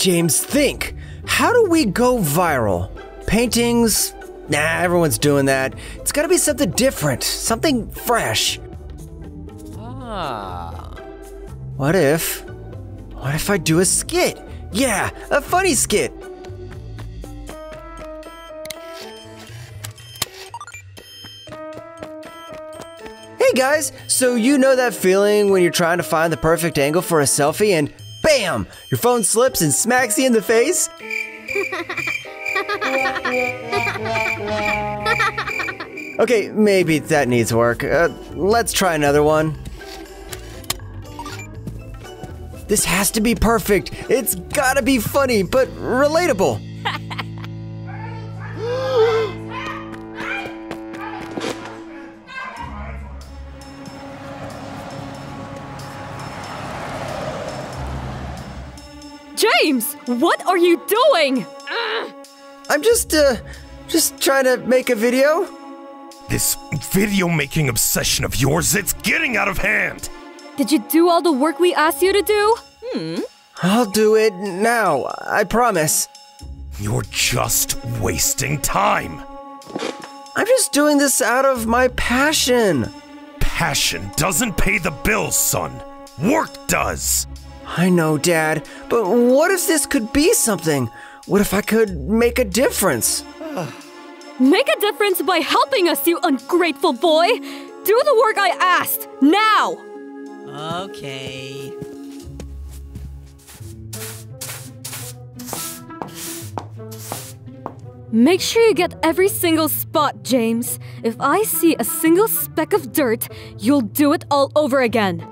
James, think. How do we go viral? Paintings? Nah, everyone's doing that. It's gotta be something different, something fresh. Ah. What if? What if I do a skit? Yeah, a funny skit. Hey guys, so you know that feeling when you're trying to find the perfect angle for a selfie and BAM! Your phone slips and smacks you in the face? Okay, maybe that needs work. Uh, let's try another one. This has to be perfect. It's gotta be funny, but relatable. what are you doing? I'm just, uh, just trying to make a video. This video making obsession of yours, it's getting out of hand! Did you do all the work we asked you to do? Hmm. I'll do it now, I promise. You're just wasting time. I'm just doing this out of my passion. Passion doesn't pay the bills, son. Work does. I know, Dad, but what if this could be something? What if I could make a difference? Make a difference by helping us, you ungrateful boy! Do the work I asked, now! Okay. Make sure you get every single spot, James. If I see a single speck of dirt, you'll do it all over again.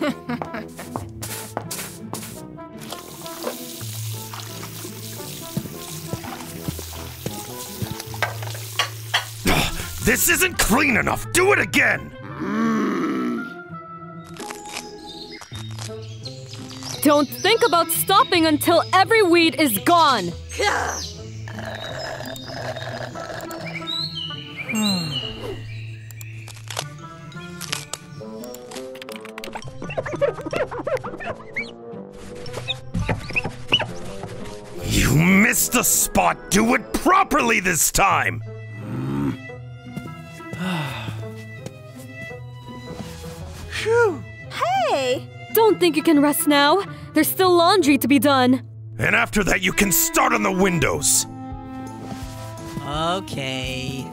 This isn't clean enough. Do it again. Don't think about stopping until every weed is gone. You missed the spot. Do it properly this time. Don't think you can rest now. There's still laundry to be done. And after that, you can start on the windows. Okay.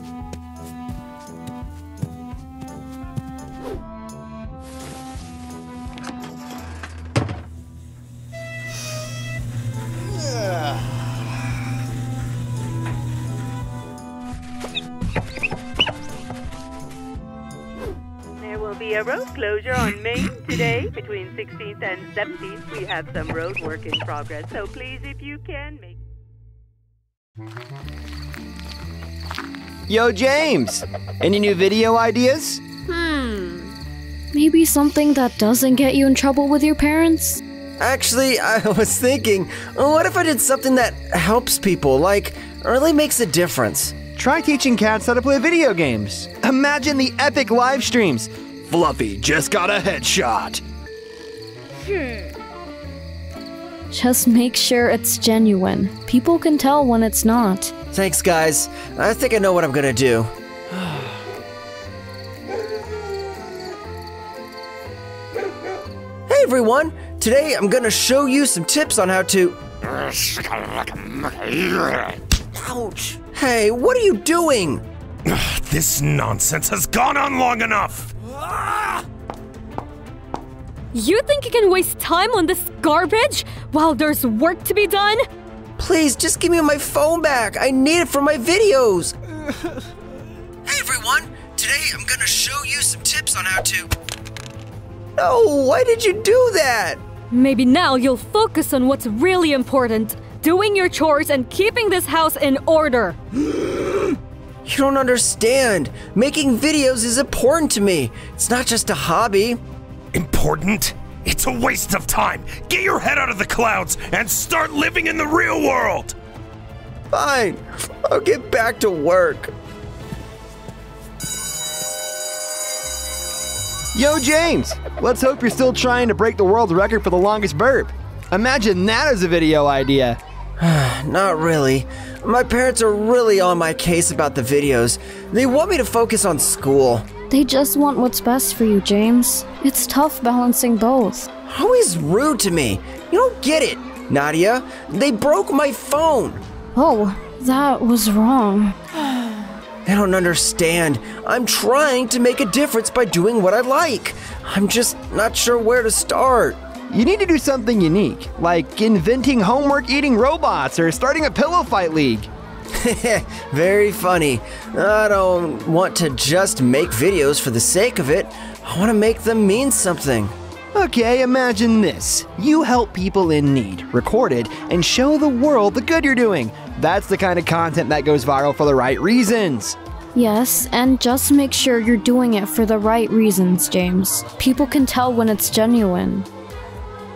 There will be a road closure on Main today between 16th and 17th. We have some road work in progress, so please, if you can, make. Yo, James! Any new video ideas? Hmm. Maybe something that doesn't get you in trouble with your parents? Actually, I was thinking, what if I did something that helps people, like really makes a difference? Try teaching cats how to play video games. Imagine the epic live streams. Fluffy just got a headshot. Hmm. Just make sure it's genuine. People can tell when it's not. Thanks, guys. I think I know what I'm gonna do. hey, everyone! Today I'm gonna show you some tips on how to. Ouch! Hey, what are you doing? This nonsense has gone on long enough. You think you can waste time on this garbage while there's work to be done? Please, just give me my phone back. I need it for my videos. hey, everyone! Today I'm gonna show you some tips on how to. No, why did you do that? Maybe now you'll focus on what's really important doing your chores and keeping this house in order. You don't understand. Making videos is important to me. It's not just a hobby. Important? It's a waste of time. Get your head out of the clouds and start living in the real world. Fine, I'll get back to work. Yo, James! Let's hope you're still trying to break the world record for the longest burp. Imagine that as a video idea. Not really. My parents are really on my case about the videos. They want me to focus on school. They just want what's best for you, James. It's tough balancing both. Always rude to me. You don't get it. Nadia, they broke my phone. Oh, that was wrong. They don't understand. I'm trying to make a difference by doing what I like. I'm just not sure where to start. You need to do something unique, like inventing homework eating robots or starting a pillow fight league. Very funny. I don't want to just make videos for the sake of it. I want to make them mean something. Okay, imagine this. You help people in need, record it, and show the world the good you're doing. That's the kind of content that goes viral for the right reasons. Yes, and just make sure you're doing it for the right reasons, James. People can tell when it's genuine.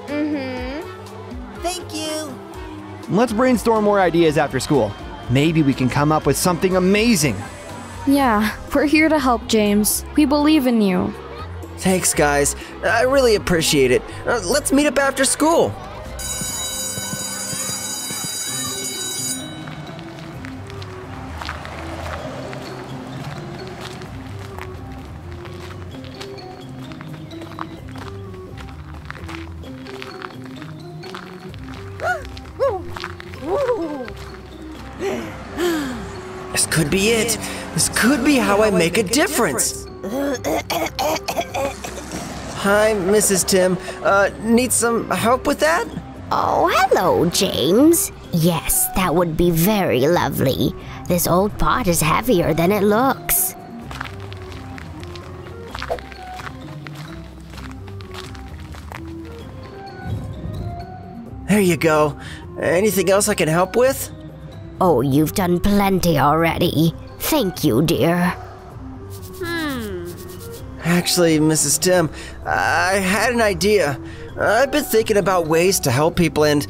Mm hmm. Thank you. Let's brainstorm more ideas after school. Maybe we can come up with something amazing. Yeah, we're here to help, James. We believe in you. Thanks, guys. I really appreciate it. Uh, let's meet up after school. Could be how I make a difference. Hi, Mrs. Tim. Uh, need some help with that? Oh, hello, James. Yes, that would be very lovely. This old pot is heavier than it looks. There you go. Anything else I can help with? Oh, you've done plenty already. Thank you, dear. Hmm. Actually, Mrs. Tim, I had an idea. I've been thinking about ways to help people, and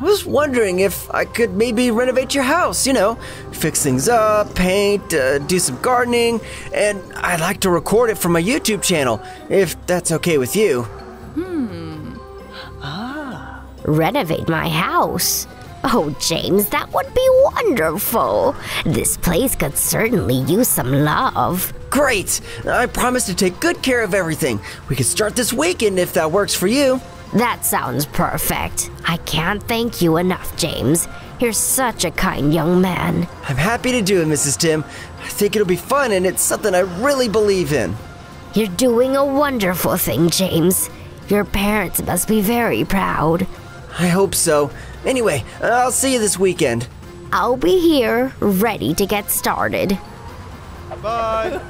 I was wondering if I could maybe renovate your house, you know, fix things up, paint, uh, do some gardening, and I'd like to record it for my YouTube channel, if that's okay with you. Hmm. Ah. Renovate my house. Oh, James, that would be wonderful. This place could certainly use some love. Great! I promise to take good care of everything. We could start this weekend if that works for you. That sounds perfect. I can't thank you enough, James. You're such a kind young man. I'm happy to do it, Mrs. Tim. I think it'll be fun, and it's something I really believe in. You're doing a wonderful thing, James. Your parents must be very proud. I hope so. Anyway, I'll see you this weekend. I'll be here, ready to get started. Bye.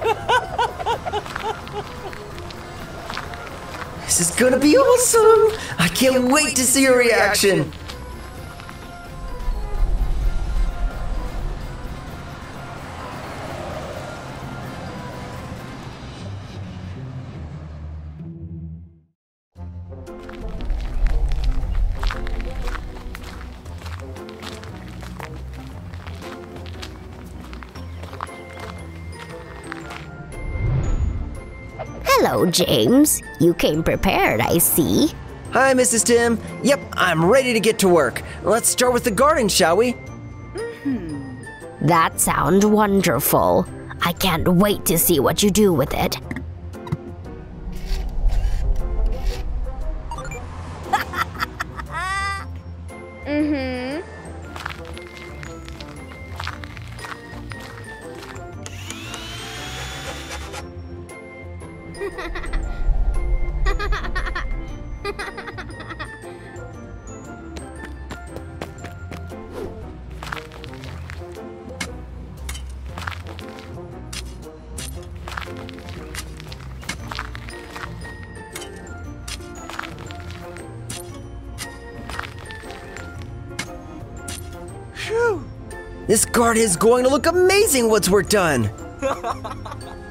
this is gonna be awesome! I can't wait to see your reaction! Hello, James. You came prepared, I see. Hi, Mrs. Tim. Yep, I'm ready to get to work. Let's start with the garden, shall we? Mm-hmm. That sounds wonderful. I can't wait to see what you do with it. This garden is going to look amazing once we're done.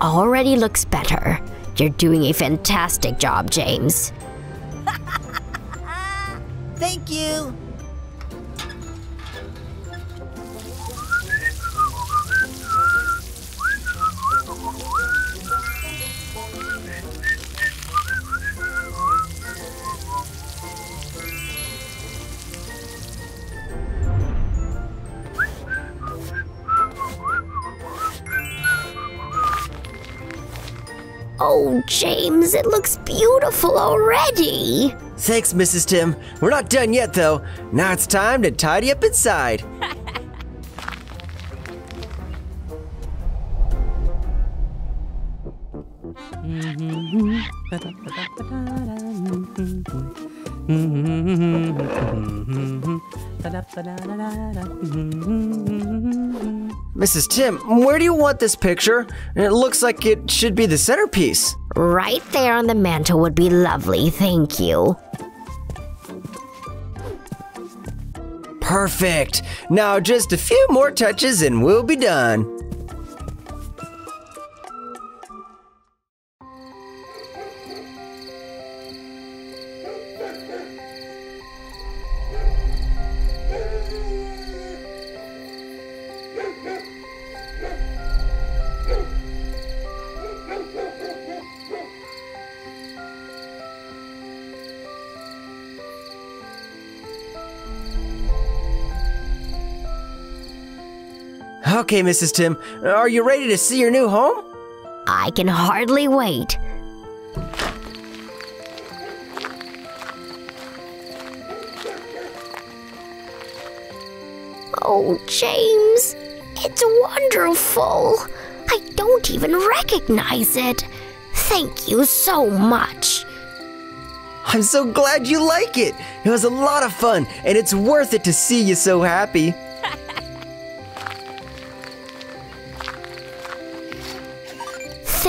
Already looks better. You're doing a fantastic job, James. James, it looks beautiful already. Thanks, Mrs. Tim. We're not done yet, though. Now it's time to tidy up inside. Mrs. Tim, where do you want this picture? It looks like it should be the centerpiece. Right there on the mantle would be lovely, thank you. Perfect. Now just a few more touches and we'll be done. Okay, Mrs. Tim, are you ready to see your new home? I can hardly wait. Oh, James, it's wonderful. I don't even recognize it. Thank you so much. I'm so glad you like it. It was a lot of fun, and it's worth it to see you so happy.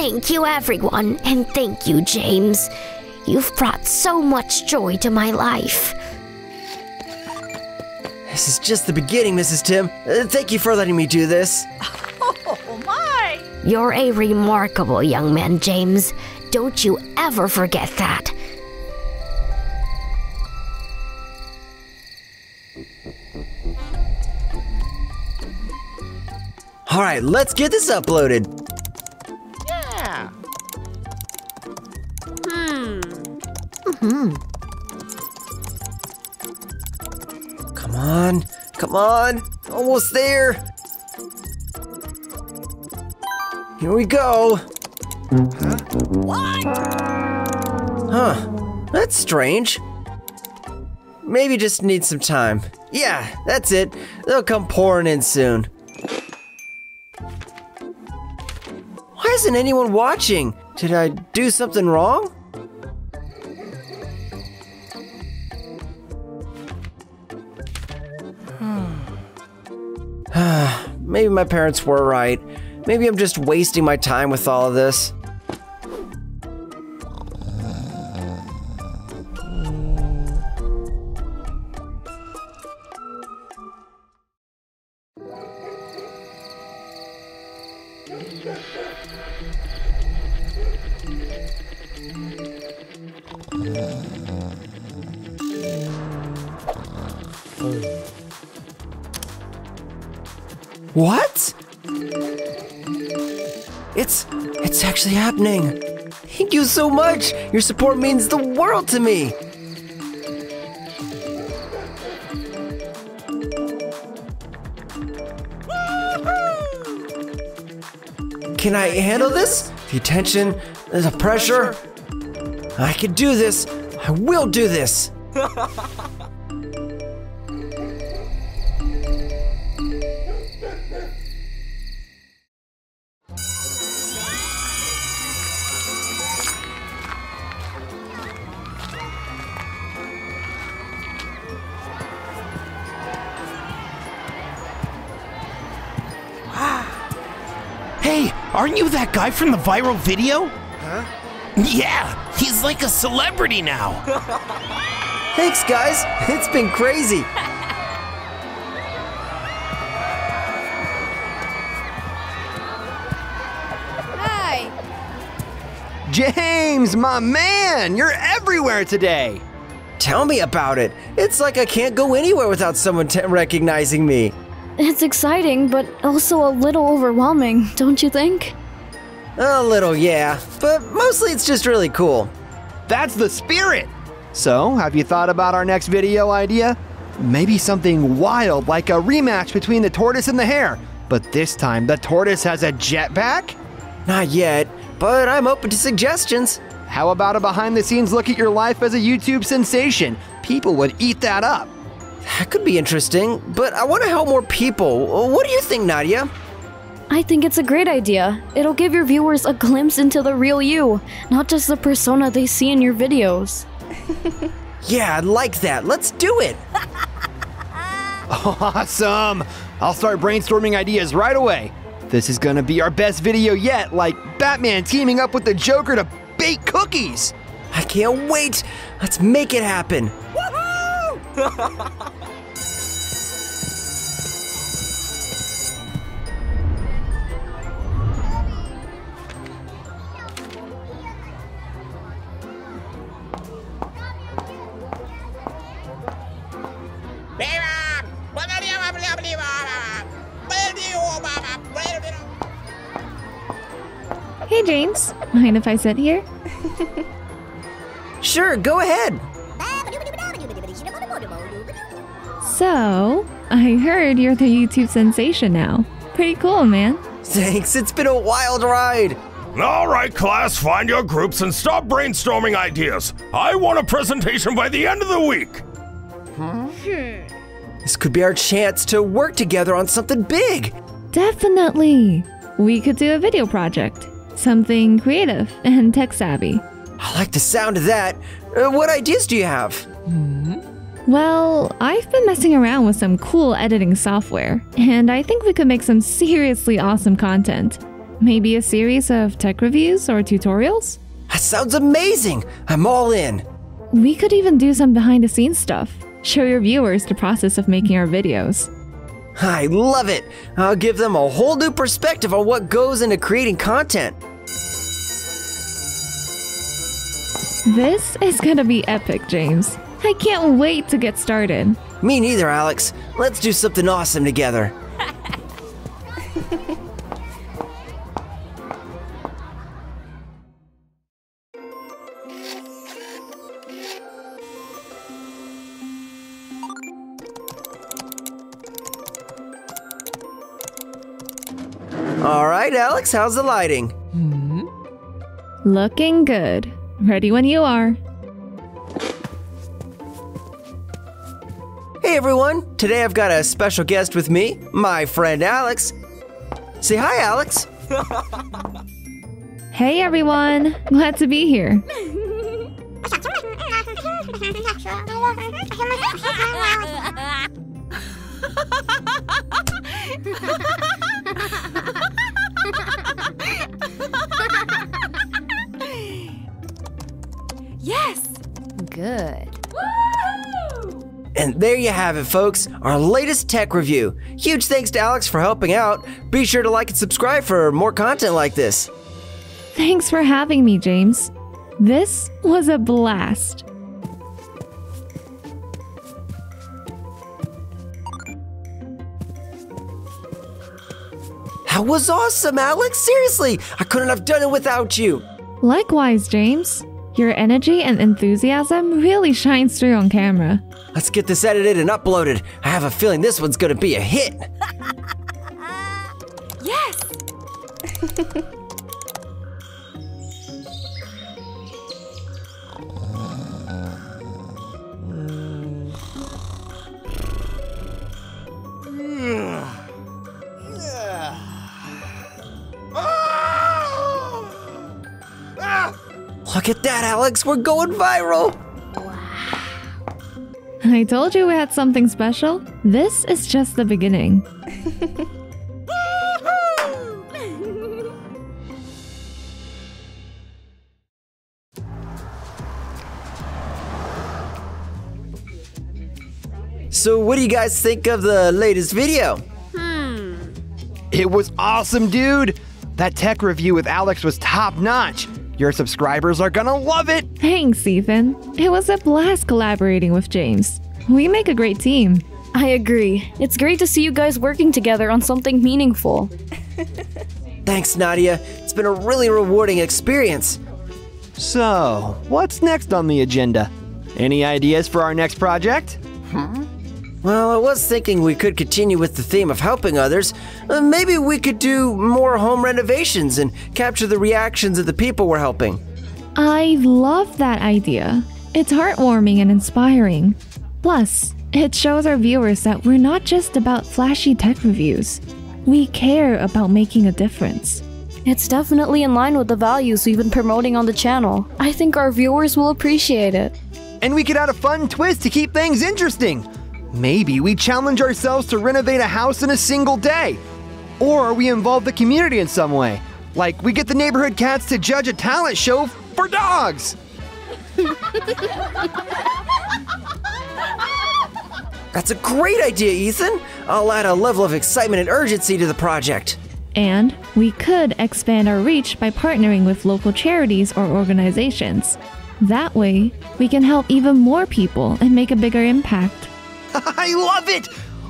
Thank you, everyone, and thank you, James. You've brought so much joy to my life. This is just the beginning, Mrs. Tim. Uh, thank you for letting me do this. Oh, my! You're a remarkable young man, James. Don't you ever forget that. All right, let's get this uploaded. Mm-hmm. Come on, come on, almost there. Here we go. Huh? What? Huh? That's strange. Maybe just need some time. Yeah, that's it. They'll come pouring in soon. Why isn't anyone watching? Did I do something wrong? My parents were right. Maybe I'm just wasting my time with all of this. What? It's it's actually happening. Thank you so much. Your support means the world to me. Can I handle this? The attention, the pressure. I can do this. I will do this. Hey, aren't you that guy from the viral video? Huh? Yeah, he's like a celebrity now. Thanks, guys. It's been crazy. Hi. James, my man, you're everywhere today. Tell me about it. It's like I can't go anywhere without someone t- recognizing me. It's exciting, but also a little overwhelming, don't you think? A little, yeah, but mostly it's just really cool. That's the spirit. So, have you thought about our next video idea? Maybe something wild like a rematch between the tortoise and the hare, but this time the tortoise has a jetpack? Not yet, but I'm open to suggestions. How about a behind the scenes look at your life as a YouTube sensation? People would eat that up. That could be interesting, but I want to help more people. What do you think, Nadia? I think it's a great idea. It'll give your viewers a glimpse into the real you, not just the persona they see in your videos. Yeah, I like that. Let's do it. Awesome! I'll start brainstorming ideas right away. This is gonna be our best video yet, like Batman teaming up with the Joker to bake cookies. I can't wait. Let's make it happen. Hey, James. Mind if I sit here? Sure, go ahead. So, I heard you're the YouTube sensation now. Pretty cool, man. Thanks, it's been a wild ride. All right, class, find your groups and stop brainstorming ideas. I want a presentation by the end of the week. This could be our chance to work together on something big. Definitely. We could do a video project. Something creative and tech savvy. I like the sound of that. Uh, what ideas do you have? Well, I've been messing around with some cool editing software, and I think we could make some seriously awesome content. Maybe a series of tech reviews or tutorials? That sounds amazing. I'm all in. We could even do some behind the scenes stuff. Show your viewers the process of making our videos. I love it. I'll give them a whole new perspective on what goes into creating content. This is gonna be epic, James. I can't wait to get started. Me neither, Alex. Let's do something awesome together. All right, Alex, how's the lighting? hmm Looking good. Ready when you are. Today I've got a special guest with me, my friend Alex. Say hi, Alex. Hey everyone! Glad to be here. And there you have it, folks, our latest tech review. Huge thanks to Alex for helping out. Be sure to like and subscribe for more content like this. Thanks for having me, James. This was a blast. That was awesome, Alex. Seriously, I couldn't have done it without you. Likewise, James. Your energy and enthusiasm really shines through on camera. Let's get this edited and uploaded. I have a feeling this one's gonna be a hit. Yes! Look at that, Alex. We're going viral. I told you we had something special. This is just the beginning. So, what do you guys think of the latest video? Hmm. It was awesome, dude. That tech review with Alex was top notch. Your subscribers are gonna love it. Thanks, Ethan. It was a blast collaborating with James. We make a great team. I agree. It's great to see you guys working together on something meaningful. Thanks, Nadia. It's been a really rewarding experience. So, what's next on the agenda? Any ideas for our next project? Hmm? Well, I was thinking we could continue with the theme of helping others. Uh, maybe we could do more home renovations and capture the reactions of the people we're helping. I love that idea. It's heartwarming and inspiring. Plus, it shows our viewers that we're not just about flashy tech reviews. We care about making a difference. It's definitely in line with the values we've been promoting on the channel. I think our viewers will appreciate it. And we could add a fun twist to keep things interesting. Maybe we challenge ourselves to renovate a house in a single day. Or we involve the community in some way. Like we get the neighborhood cats to judge a talent show for dogs. That's a great idea, Ethan. I'll add a level of excitement and urgency to the project. And we could expand our reach by partnering with local charities or organizations. That way, we can help even more people and make a bigger impact. I love it!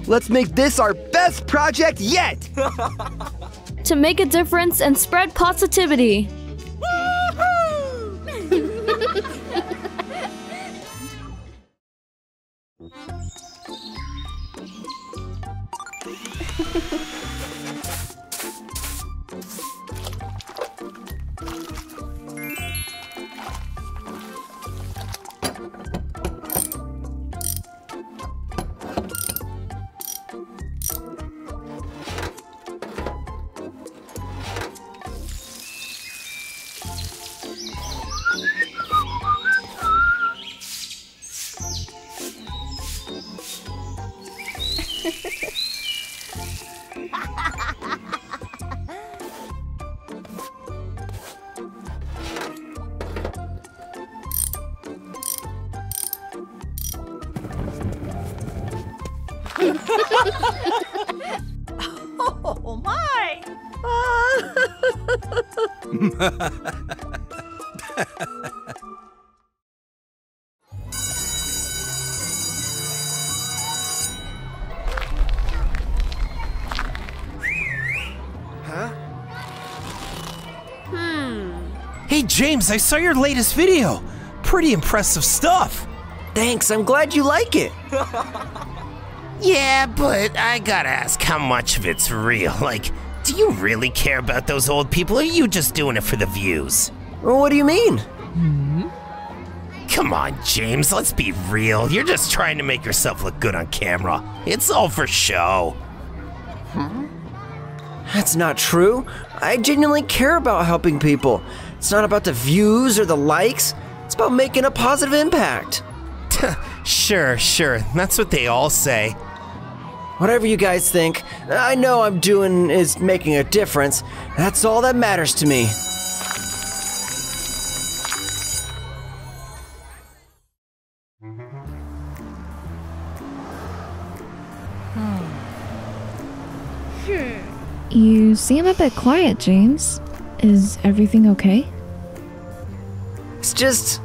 Let's make this our best project yet! To make a difference and spread positivity. Hey, James, I saw your latest video. Pretty impressive stuff. Thanks, I'm glad you like it. Yeah, but I gotta ask how much of it's real. Like, do you really care about those old people, or are you just doing it for the views? Well, what do you mean? Hmm? Come on, James, let's be real. You're just trying to make yourself look good on camera. It's all for show. Hmm? That's not true. I genuinely care about helping people. It's not about the views or the likes, it's about making a positive impact. Sure, sure, that's what they all say. Whatever you guys think, I know I'm doing is making a difference. That's all that matters to me. Hmm. You seem a bit quiet, James. Is everything okay? It's just,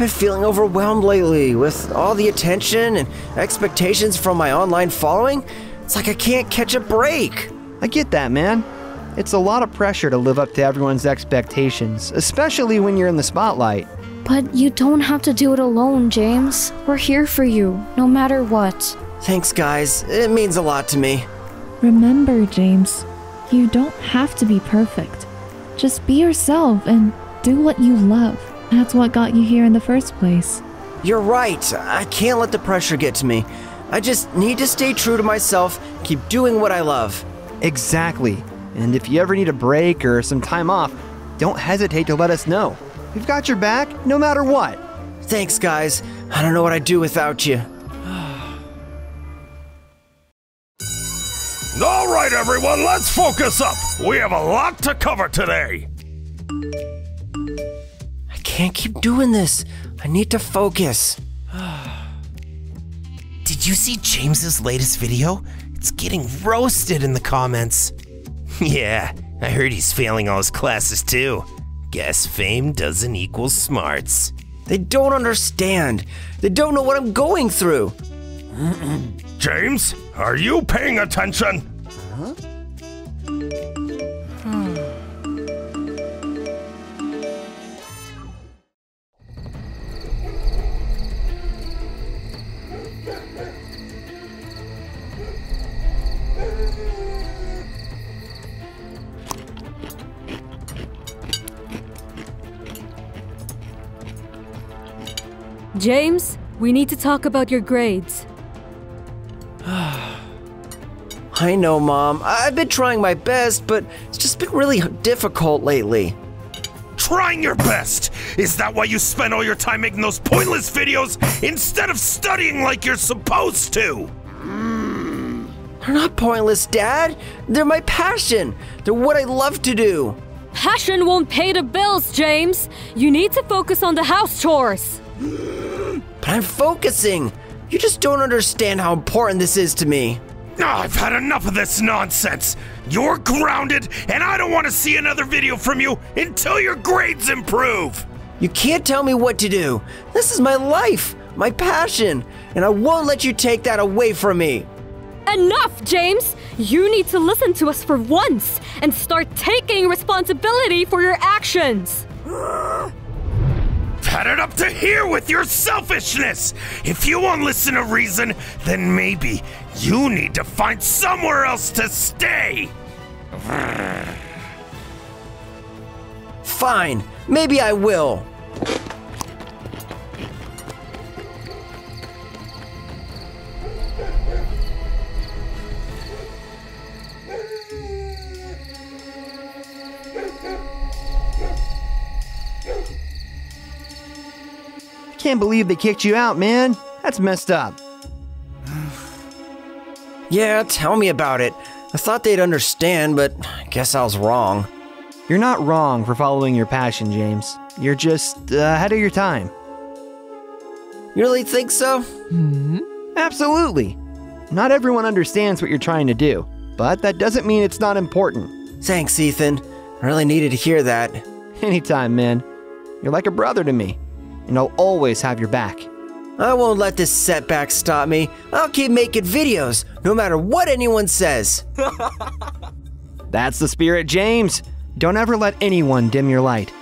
been feeling overwhelmed lately with all the attention and expectations from my online following. It's like I can't catch a break. I get that, man. It's a lot of pressure to live up to everyone's expectations, especially when you're in the spotlight. But you don't have to do it alone, James. We're here for you, no matter what. Thanks, guys. It means a lot to me. Remember, James, you don't have to be perfect. Just be yourself and do what you love. That's what got you here in the first place. You're right. I can't let the pressure get to me. I just need to stay true to myself, keep doing what I love. Exactly. And if you ever need a break or some time off, don't hesitate to let us know. We've got your back no matter what. Thanks, guys. I don't know what I'd do without you. All right, everyone, let's focus up. We have a lot to cover today. I can't keep doing this. I need to focus. Did you see James's latest video? It's getting roasted in the comments. yeah, I heard he's failing all his classes too. Guess fame doesn't equal smarts. They don't understand. They don't know what I'm going through. James, are you paying attention? James, we need to talk about your grades. I know, Mom. I've been trying my best, but it's just been really difficult lately. Trying your best! Is that why you spend all your time making those pointless videos instead of studying like you're supposed to? They're not pointless, Dad. They're my passion. They're what I love to do. Passion won't pay the bills, James. You need to focus on the house chores. But I'm focusing. You just don't understand how important this is to me. Ah, I've had enough of this nonsense. You're grounded, and I don't want to see another video from you until your grades improve. You can't tell me what to do. This is my life, my passion, and I won't let you take that away from me. Enough, James! You need to listen to us for once and start taking responsibility for your actions. Had it up to here with your selfishness. If you won't listen to reason, then maybe you need to find somewhere else to stay. Fine, maybe I will. Can't believe they kicked you out, man. That's messed up. Yeah, tell me about it. I thought they'd understand, but I guess I was wrong. You're not wrong for following your passion, James. You're just uh, ahead of your time. You really think so? Absolutely. Not everyone understands what you're trying to do, but that doesn't mean it's not important. Thanks, Ethan. I really needed to hear that. Anytime, man. You're like a brother to me, and I'll always have your back. I won't let this setback stop me. I'll keep making videos, no matter what anyone says. That's the spirit, James. Don't ever let anyone dim your light.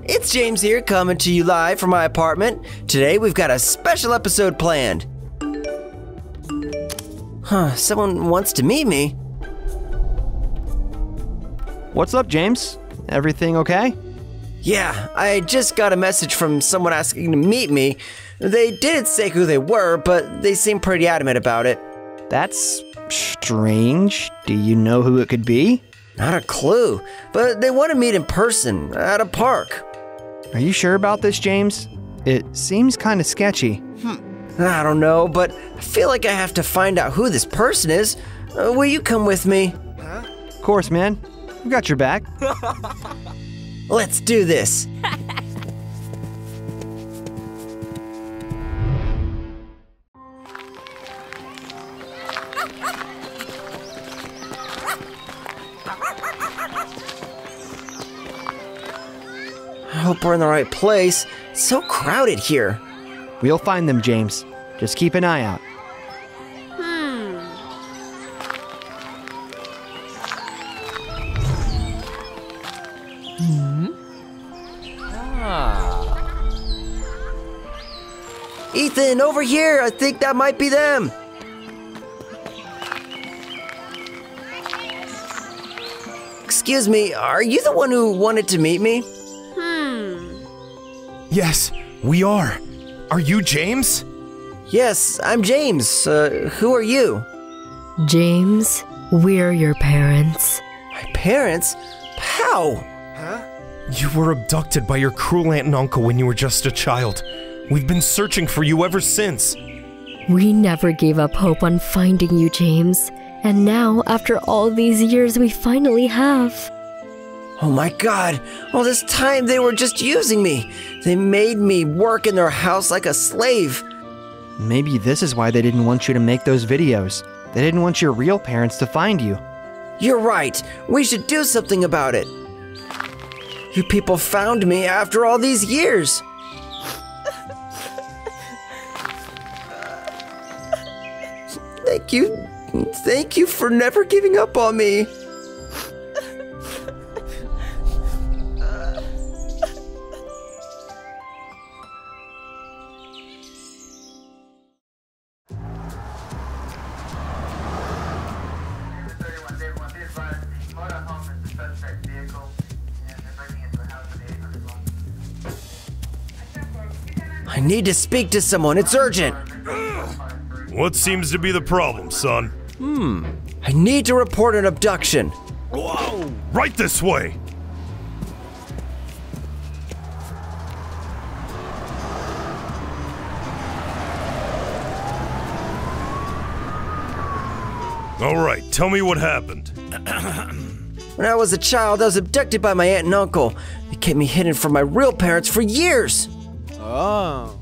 Everyone, it's James here coming to you live from my apartment. Today we've got a special episode planned. Huh, someone wants to meet me. What's up, James? Everything okay? Yeah, I just got a message from someone asking to meet me. They didn't say who they were, but they seemed pretty adamant about it. That's strange. Do you know who it could be? Not a clue, but they want to meet in person at a park. Are you sure about this, James? It seems kind of sketchy. Hmm. I don't know, but I feel like I have to find out who this person is. Uh, will you come with me? Of course, man. I've got your back. Let's do this. hope we're in the right place. It's so crowded here. We'll find them, James. Just keep an eye out. Hmm? Ah. Ethan, over here. I think that might be them. Excuse me, are you the one who wanted to meet me? Yes, we are. Are you James? Yes, I'm James. Uh, who are you? James, we're your parents. My parents? How? You were abducted by your cruel aunt and uncle when you were just a child. We've been searching for you ever since. We never gave up hope on finding you, James. And now, after all these years, we finally have. Oh my god, all this time they were just using me. They made me work in their house like a slave. Maybe this is why they didn't want you to make those videos. They didn't want your real parents to find you. You're right, we should do something about it. You people found me after all these years. Thank you. Thank you for never giving up on me. Need to speak to someone. It's urgent. What seems to be the problem, son? Hmm. I need to report an abduction. Whoa! Right this way! All right, tell me what happened. When I was a child, I was abducted by my aunt and uncle. They kept me hidden from my real parents for years. Oh.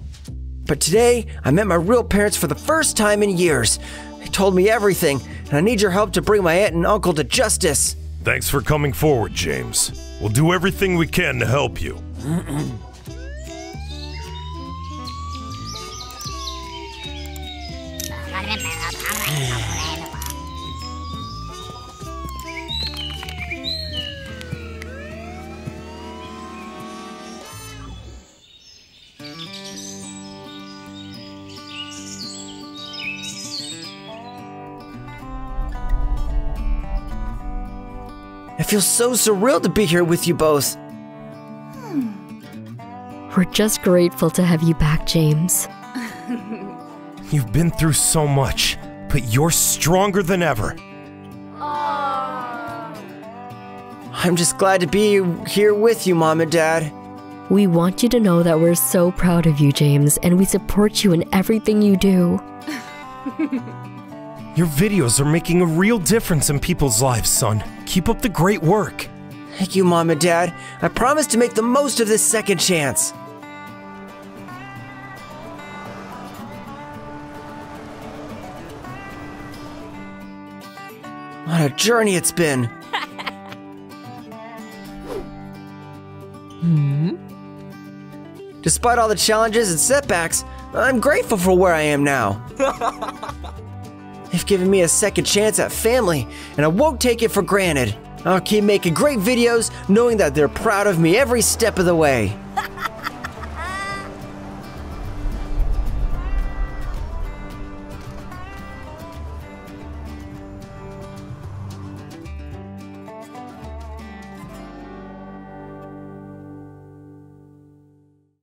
But today, I met my real parents for the first time in years. They told me everything, and I need your help to bring my aunt and uncle to justice. Thanks for coming forward, James. We'll do everything we can to help you. It feels so surreal to be here with you both. Hmm. We're just grateful to have you back, James. You've been through so much, but you're stronger than ever. I'm just glad to be here with you, Mom and Dad. We want you to know that we're so proud of you, James, and we support you in everything you do. Your videos are making a real difference in people's lives, son. Keep up the great work. Thank you, Mom and Dad. I promise to make the most of this second chance. What a journey it's been. hmm? Despite all the challenges and setbacks, I'm grateful for where I am now. They've given me a second chance at family, and I won't take it for granted. I'll keep making great videos knowing that they're proud of me every step of the way.